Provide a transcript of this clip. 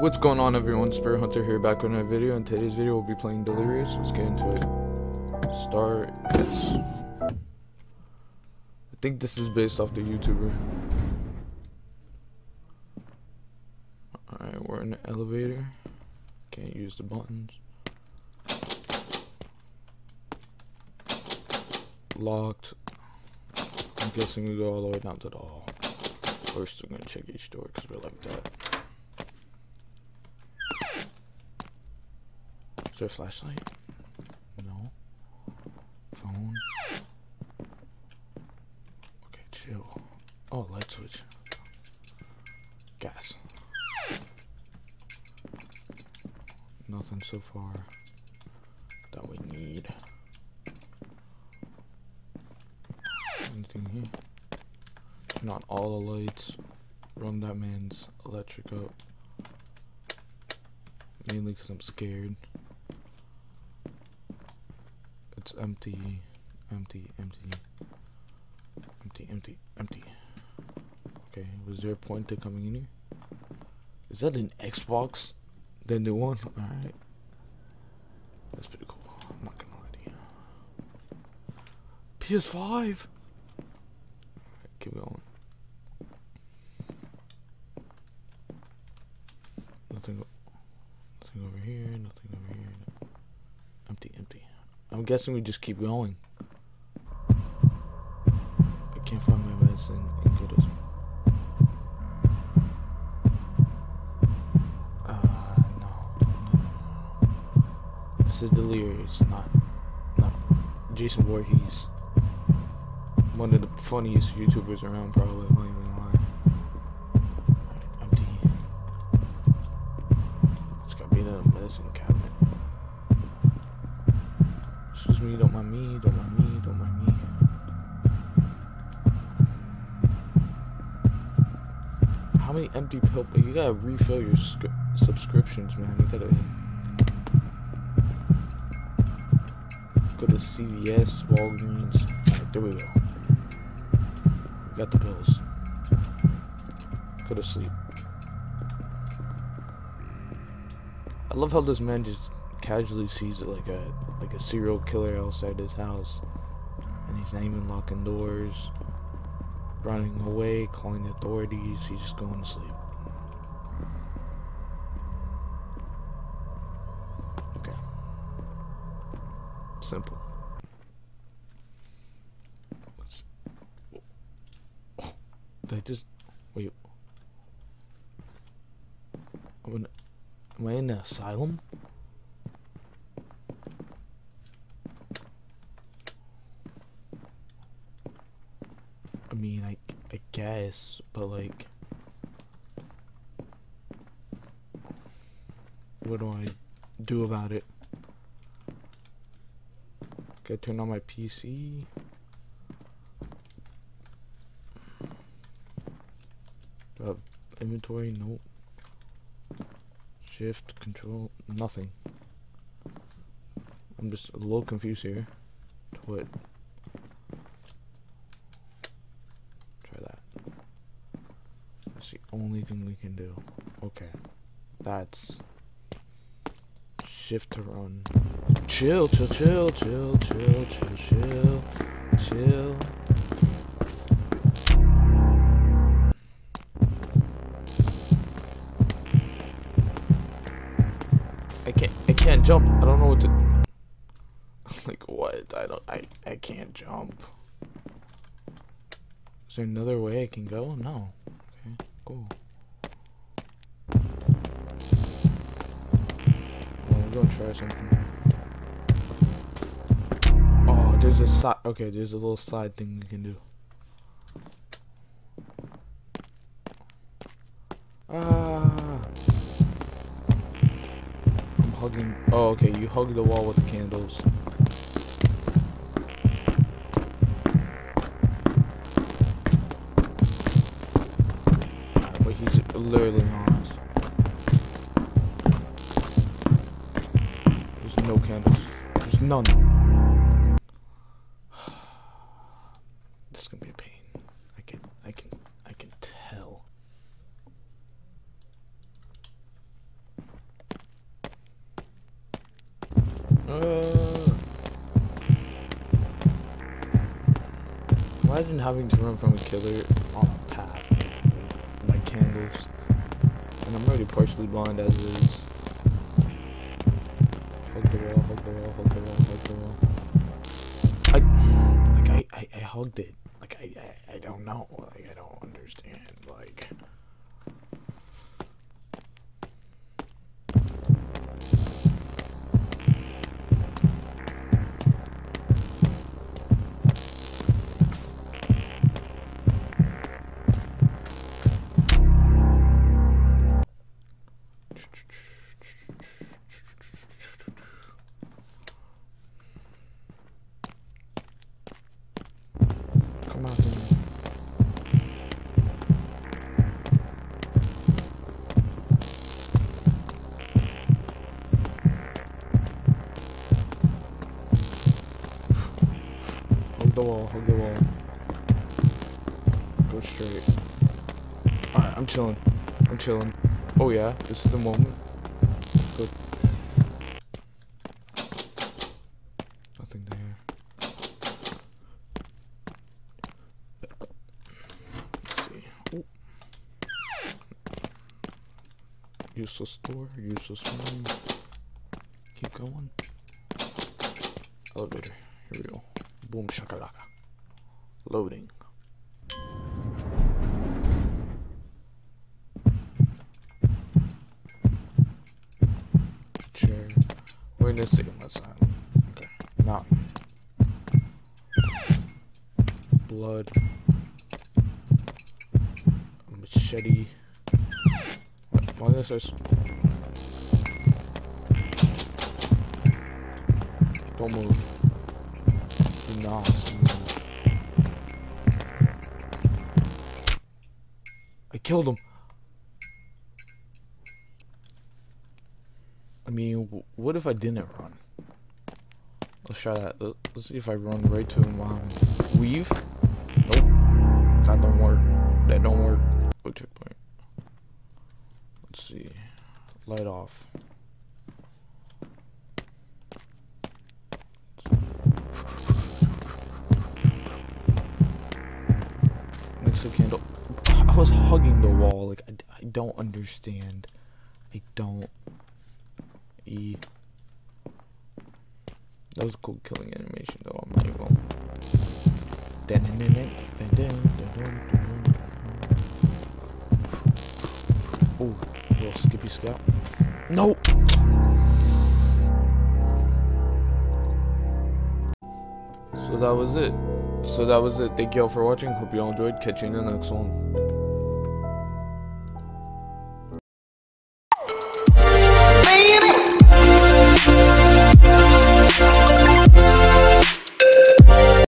What's going on everyone, Spirit Hunter here back with another video. In today's video we'll be playing Delirious. Let's get into it. Star I think this is based off the YouTuber. Alright, we're in the elevator. Can't use the buttons. Locked. I'm guessing we go all the way down to the hall. We're gonna check each door because we're like that. There a flashlight? No. Phone. Okay, chill. Oh, light switch. Gas. Nothing so far that we need. Anything here? Turn on all the lights. Run that man's electric up. Mainly because I'm scared. It's empty, empty, empty, empty, empty, empty. Okay, was there a point to coming in here? Is that an Xbox? The new one? Alright. That's pretty cool. I'm not gonna lie to you. PS5! Alright, keep going. Nothing, nothing over here, nothing over here. Empty, empty. I'm guessing we just keep going. I can't find my medicine in good as. Uh, no, no. This is delirious, not, not Jason Voorhees. One of the funniest YouTubers around, probably. I'm not even lying. Alright, empty. It's gotta be a medicine cabinet. Excuse me, don't mind me, don't mind me, don't mind me. How many empty pill? You gotta refill your subscriptions, man. You gotta go to CVS, Walgreens. Alright, there we go. We got the pills. Go to sleep. I love how this man just casually sees it like a like a serial killer outside his house, and he's not even locking doors, running away, calling the authorities. He's just going to sleep. Okay. Simple. Let's. Did I just wait? I'm in, am I in the asylum? Mean, I, I guess, but like, what do I do about it? I turn on my PC? Do I have inventory? Nope. Shift, control, nothing. I'm just a little confused here. What? Try that. The only thing we can do. Okay. That's shift to run. Chill, chill, chill, chill, chill, chill, chill, chill. I can't I can't jump. I don't know what to like what? I don't I I can't jump. Is there another way I can go? No. We're gonna try something. Oh, there's a side. Okay, there's a little side thing we can do. Ah. I'm hugging. Oh, okay. You hug the wall with the candles. literally honest. There's no canvas. There's none. this is gonna be a pain. I can, I can, I can tell. Uh, imagine having to run from a killer and I'm already partially blind as it is. Hug the wall, hug the wall, hug the wall, hug the wall. I, like, I, I, I hugged it. Like, I, I, I don't know. Like, I don't understand. Like. Come out to me. Hug the wall, hug the wall. Go straight. Alright, I'm chilling. I'm chilling. Oh yeah, this is the moment. Good. Nothing there. Let's see. Useless door, useless room. Keep going. Elevator. Here we go. Boom shakalaka. Loading. In the same asylum. Okay. Now. Blood. Machete. What? Is this? Don't move. Do not move. I killed him. I mean, w- what if I didn't run? Let's try that. Let- Let's see if I run right to him while I weave. Nope. That don't work. That don't work. Go checkpoint. Let's see. Light off. Next candle. I was hugging the wall. Like I, I don't understand. I don't. E. That was a cool killing animation though, I'm not evil. Oh, little skippy scap. No! So that was it. So that was it. Thank you all for watching. Hope you all enjoyed. Catch you in the next one.